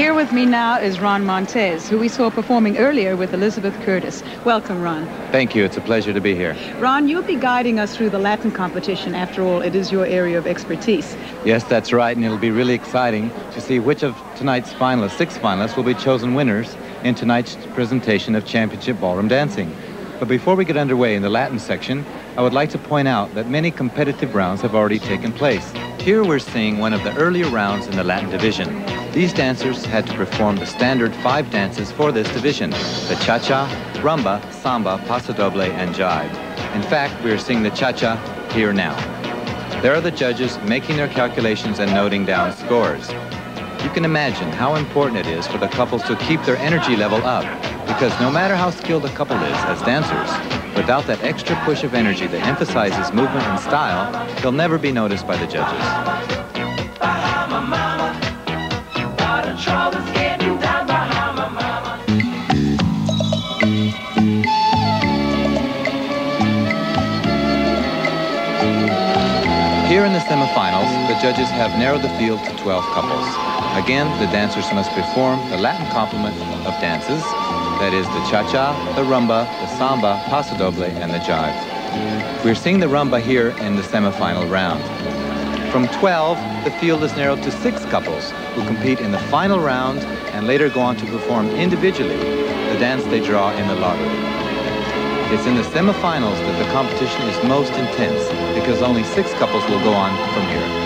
Here with me now is Ron Montez, who we saw performing earlier with Elizabeth Curtis. Welcome, Ron. Thank you. It's a pleasure to be here. Ron, you'll be guiding us through the Latin competition. After all, it is your area of expertise. Yes, that's right, and it'll be really exciting to see which of tonight's finalists, six finalists, will be chosen winners in tonight's presentation of Championship Ballroom Dancing. But before we get underway in the Latin section, I would like to point out that many competitive rounds have already taken place. Here we're seeing one of the earlier rounds in the Latin division. These dancers had to perform the standard five dances for this division, the cha-cha, rumba, samba, paso doble, and jive. In fact, we are seeing the cha-cha here now. There are the judges making their calculations and noting down scores. You can imagine how important it is for the couples to keep their energy level up, because no matter how skilled a couple is as dancers, without that extra push of energy that emphasizes movement and style, they'll never be noticed by the judges. Here in the semifinals, the judges have narrowed the field to 12 couples. Again, the dancers must perform the Latin complement of dances, that is the cha-cha, the rumba, the samba, paso doble, and the jive. We're seeing the rumba here in the semifinal round. From 12, the field is narrowed to six couples who compete in the final round and later go on to perform individually the dance they draw in the lottery. It's in the semifinals that the competition is most intense because only six couples will go on from here.